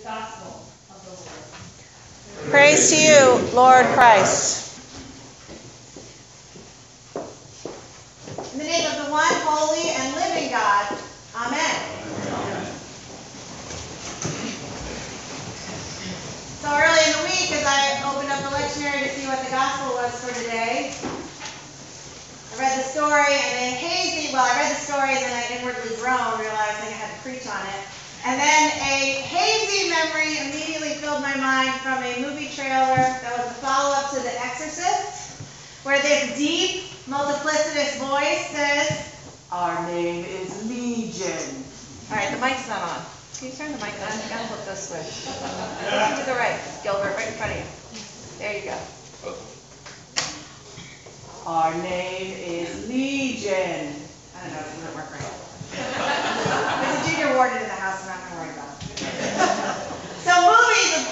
The Gospel of the Lord. Praise to you, Lord Christ. In the name of the one holy and living God, Amen. So early in the week, as I opened up the lectionary to see what the gospel was for today, I read the story and a hazy, well, I read the story and then I inwardly groaned, realizing I had to preach on it. And then a hazy memory immediately filled my mind from a movie trailer that was a follow-up to The Exorcist, where this deep, multiplicitous voice says, Our name is Legion. All right, the mic's not on. Can you turn the mic on? You gotta flip this switch. To the right, Gilbert, right in front of you. There you go. Our name is Legion. I don't know, it doesn't work right. There's a junior warden in the house, I'm not gonna worry about it.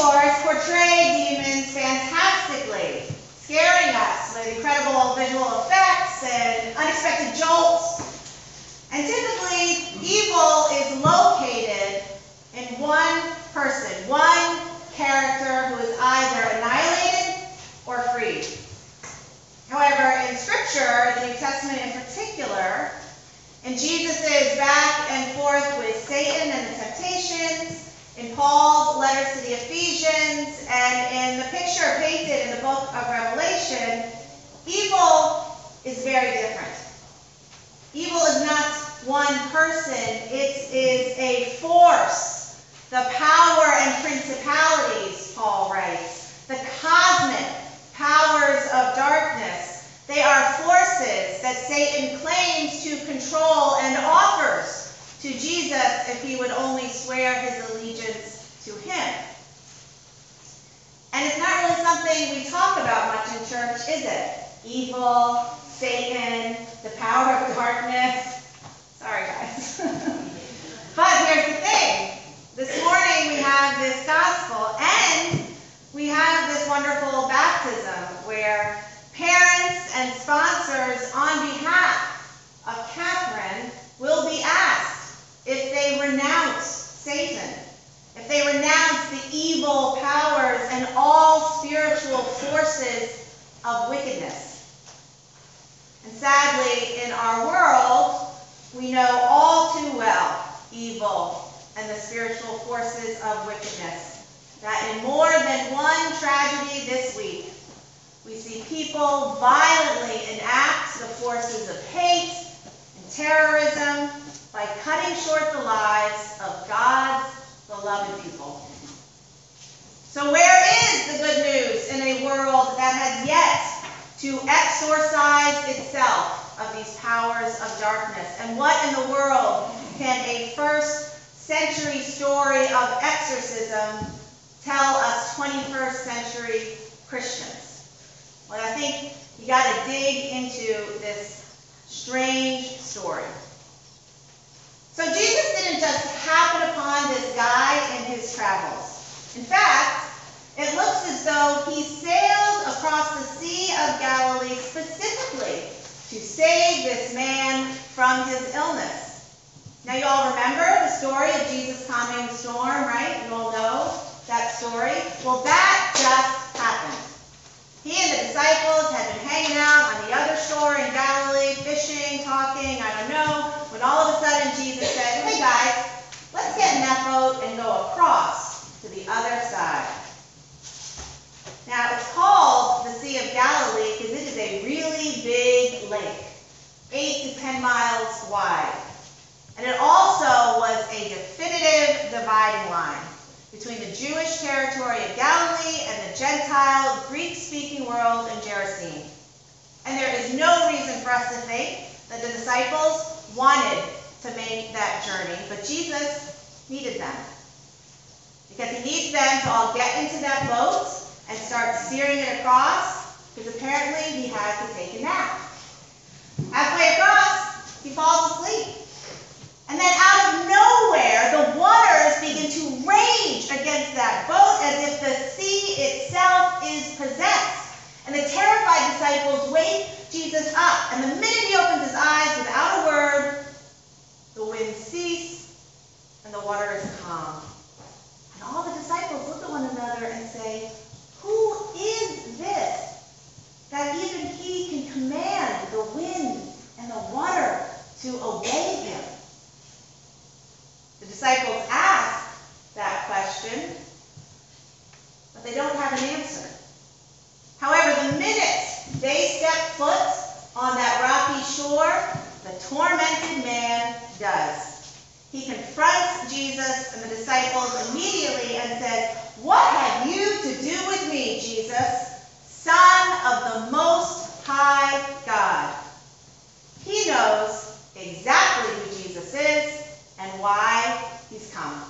Course, portray demons fantastically, scaring us with incredible visual effects and unexpected jolts. And typically, evil is located in one person, one character who is either annihilated or freed. However, in Scripture, the New Testament in particular, in Jesus' back and forth with Satan and the temptations, in Paul's letters to the Ephesians, and in the picture painted in the book of Revelation, evil is very different. Evil is not one person, it is a force. The power and principalities, Paul writes, the cosmic powers of darkness. They are forces that Satan claims to control and offers to Jesus if he would only swear his allegiance to him. And it's not really something we talk about much in church, is it? Evil, Satan, the power of darkness. Sorry, guys. but here's the thing. This morning we have this gospel and we have this wonderful baptism where parents and sponsors on behalf of Catherine will be asked if they renounce Satan, if they renounce the evil powers and all spiritual forces of wickedness. And sadly, in our world, we know all too well evil and the spiritual forces of wickedness. That in more than one tragedy this week, we see people violently enact the forces of hate and terrorism by cutting short the lives of God's beloved people. So, where is the good news in a world that has yet to exorcise itself of these powers of darkness? And what in the world can a first century story of exorcism tell us 21st century Christians? Well, I think you got to dig into this strange story. So Jesus didn't just happen upon this guy in his travels. In fact, it looks as though he sailed across the Sea of Galilee specifically to save this man from his illness. Now, you all remember the story of Jesus calming the storm, right? You all know that story. Well, that just happened. He and the disciples had been hanging out on the other shore in Galilee, fishing, talking, I don't know, when all of a sudden Jesus said, Hey guys, let's get in that boat and go across to the other side. Now, it's called the Sea of Galilee because it is a really big lake, 8 to 10 miles wide. And it also was a definitive dividing line between the Jewish territory of Galilee and the Gentile, Greek-speaking world in Gerasene. And there is no reason for us to think that the disciples wanted to make that journey, but Jesus needed them. Because he needs them to all get into that boat and start steering it across, because apparently he had to take a nap. Halfway across, he falls asleep. And then out of nowhere, the waters begin to rage against that boat as if the sea itself is possessed. And the terrified disciples wake Jesus up. And the minute he opens his eyes without a word, the winds cease and the water is calm. And all the water to obey him? The disciples ask that question, but they don't have an answer. However, the minute they step foot on that rocky shore, the tormented man does. He confronts Jesus and the disciples immediately and says, What have you to do with me, Jesus, Son of the Most High God? He knows exactly who Jesus is why he's come.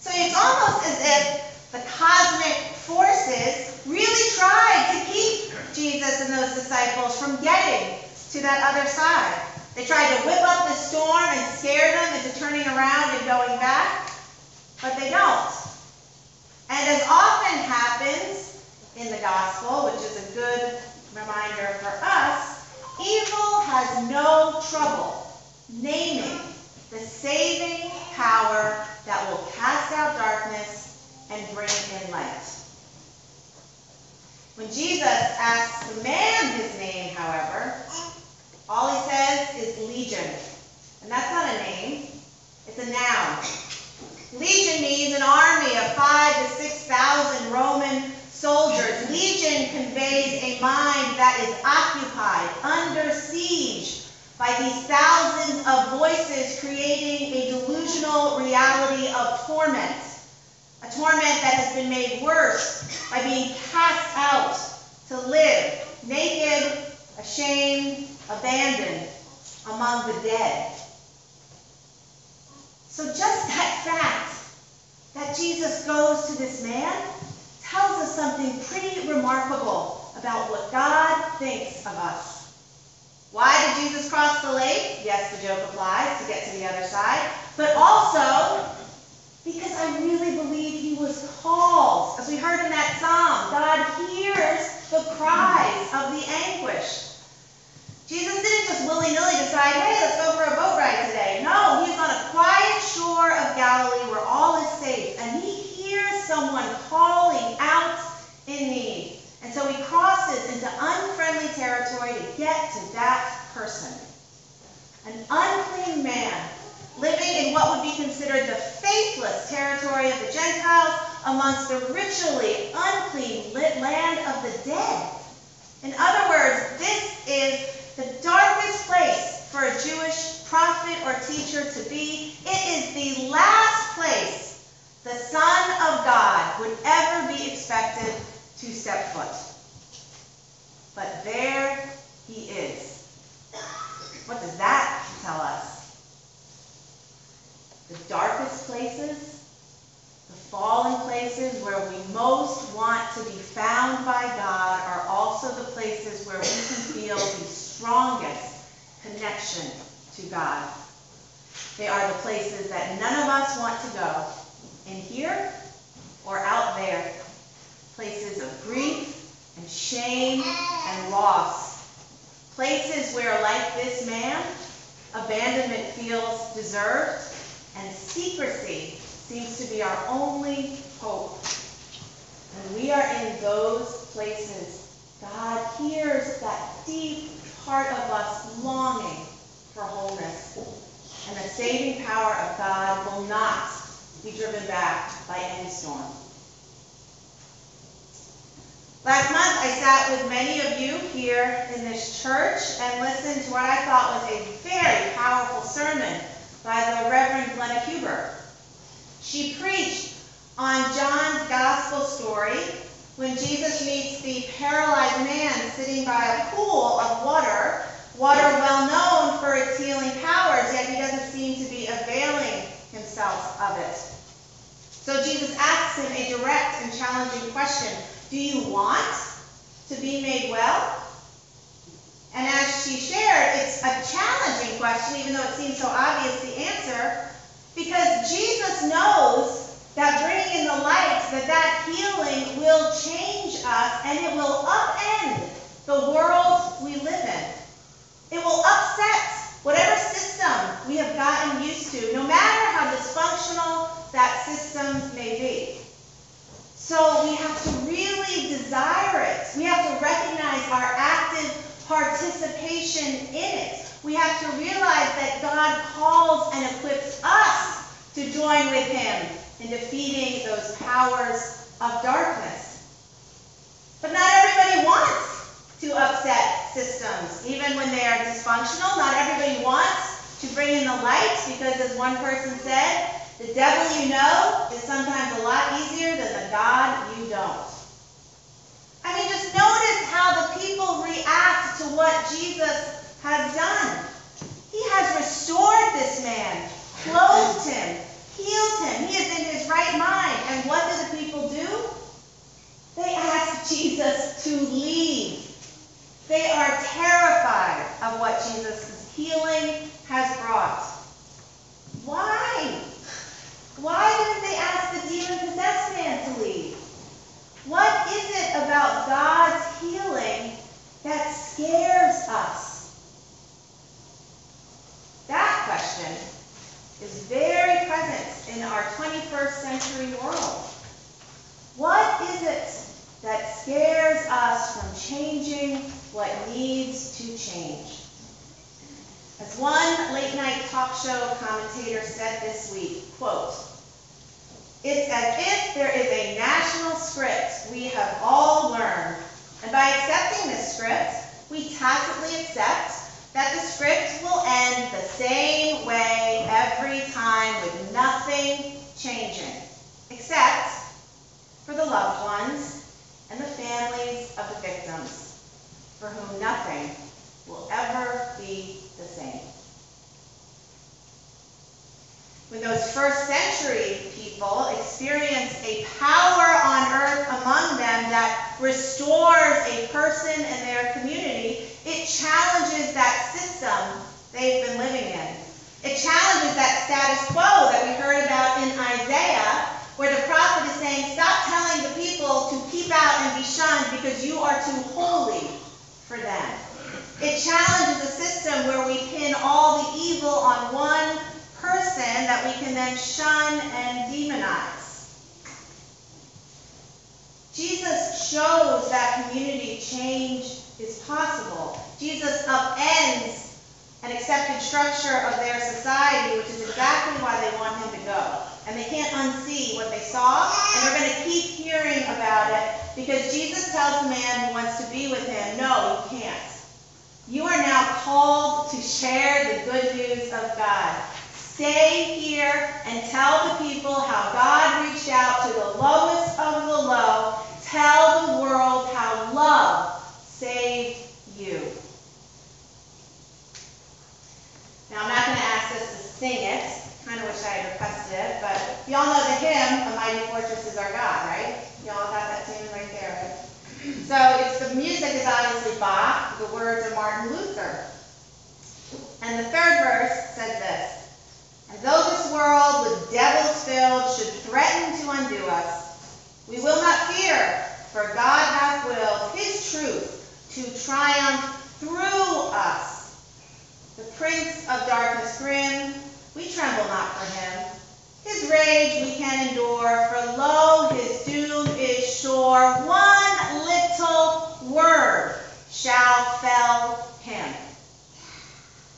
So it's almost as if the cosmic forces really tried to keep Jesus and those disciples from getting to that other side. They tried to whip up the storm and scare them into turning around and going back, but they don't. And as often happens in the gospel, which is a good reminder for us, evil has no trouble naming the saving power that will cast out darkness and bring in light. When Jesus asks the man his name, however, all he says is legion. And that's not a name, it's a noun. Legion means an army of five to six thousand Roman soldiers. Legion conveys a mind that is occupied, under siege by these thousands of voices creating a delusional reality of torment. A torment that has been made worse by being cast out to live naked, ashamed, abandoned among the dead. So just that fact that Jesus goes to this man tells us something pretty remarkable about what God thinks of us. Why did Jesus cross the lake? Yes, the joke applies to get to the other side. But also, because I really believe he was called. As we heard in that psalm, God hears the cries of the anguish. Jesus didn't just willy-nilly decide, hey, let's go for a boat ride today. No, he's on a quiet shore of Galilee where all is safe, and he hears someone calling out in need. And so he crosses into unfriendly territory to get to that person. An unclean man living in what would be considered the faithless territory of the Gentiles amongst the ritually unclean land of the dead. In other words, this is the darkest place for a Jewish prophet or teacher to be. It is the last place the Son of God would ever be expected to step foot. But there he is. What does that tell us? The darkest places, the fallen places where we most want to be found by God are also the places where we can feel the strongest connection to God. They are the places that none of us want to go. In here or out there. Places of grief and shame and loss. Places where, like this man, abandonment feels deserved and secrecy seems to be our only hope. When we are in those places, God hears that deep part of us longing for wholeness. And the saving power of God will not be driven back by any storm. Last month, I sat with many of you here in this church and listened to what I thought was a very powerful sermon by the Reverend Glenna Huber. She preached on John's gospel story when Jesus meets the paralyzed man sitting by a pool of water, water well known for its healing powers, yet he doesn't seem to be availing himself of it. So Jesus asks him a direct and challenging question Do you want to be made well? And as she shared, it's a challenging question, even though it seems so obvious the answer, because Jesus knows that bringing in the light, that that healing will change us and it will upend the world we live in. It will upset whatever system we have gotten used to, no matter how dysfunctional that system may be. So we have to really desire it. We have to recognize our active participation in it. We have to realize that God calls and equips us to join with Him in defeating those powers of darkness. But not everybody wants to upset systems, even when they are dysfunctional. Not everybody wants to bring in the light because, as one person said, the devil you know is sometimes a lot easier than the God you don't. I mean, just notice how the people react to what Jesus has done. He has restored this man, clothed him, healed him. He is in his right mind. And what do the people do? They ask Jesus to leave. They are terrified of what Jesus' healing has brought. Why? Why didn't they ask the demon possessed man to leave? What is it about God's healing that scares us? That question is very present in our 21st century world. What is it that scares us from changing what needs to change? As one late night talk show commentator said this week, quote, it's as if there is a national script we have all learned, and by accepting this script, we tacitly accept that the script will end the same way every time with nothing changing, except for the loved ones and the families of the victims, for whom nothing will ever be the same. When those first century people experienced a power on earth among them that restores a person and their community, it challenges that system they've been living in. It challenges that status quo that we heard about in Isaiah, where the prophet is saying, Stop telling the people to keep out and be shunned because you are too holy for them. It challenges a system where we pin all the evil on one person that we can then shun and demonize. Jesus shows that community change is possible. Jesus upends an accepted structure of their society, which is exactly why they want him to go. And they can't unsee what they saw, and they're going to keep hearing about it because Jesus tells the man who wants to be with him, no, you can't. You are now called to share the good news of God. Stay here and tell the people how God reached out to the lowest of the low. Tell the world how love saved you. Now, I'm not going to ask us to sing it. Kind of wish I had requested it, but y'all know the hymn, A Mighty Fortress is Our God, right? Y'all got that tune right there? So it's the music is obviously Bach, the words are Martin Luther. And the third verse says this. And though this world with devils filled should threaten to undo us, we will not fear, for God hath willed his truth to triumph through us. The prince of darkness grim, we tremble not for him. His rage we can endure, for lo, his doom is sure. One little word shall fell him.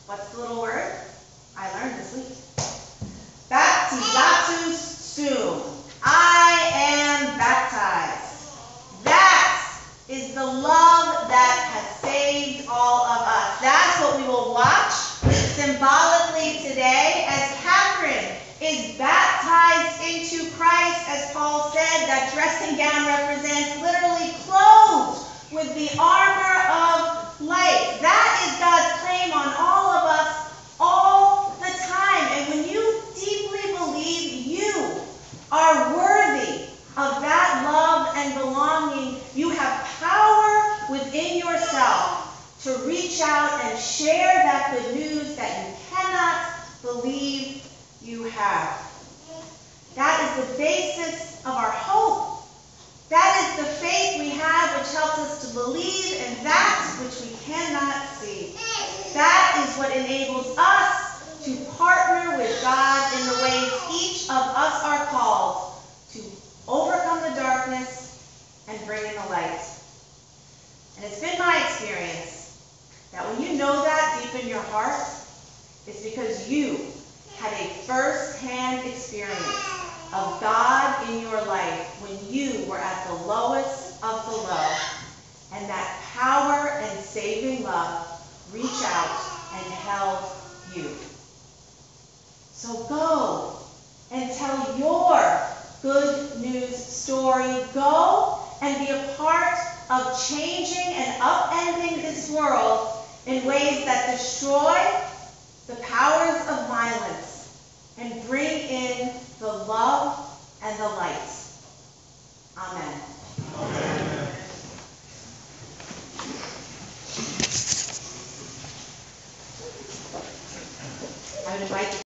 What's the little word? I learned this week. Baptizatus sum. I am baptized. That is the love that has saved all of us. That's what we will watch symbolically today as Catherine is baptized into Christ, as Paul said, that dressing gown represents literally clothed with the armor of light. That is God's claim on all of us all the time. And when you deeply believe you are worthy of that love and belonging, you have power within yourself to reach out and share that good news that you cannot believe you have. That is the basis of our hope. That is the faith we have which helps us to believe in that which we cannot see. That is what enables us to partner with God in the ways each of us are called to overcome the darkness and bring in the light. And it's been my experience That when you know that deep in your heart, it's because you had a first-hand experience of God in your life when you were at the lowest of the low. And that power and saving love reached out and held you. So go and tell your good news story. Go and be a part of changing and upending this world in ways that destroy the powers of violence and bring in the love and the light. Amen. Amen. I would invite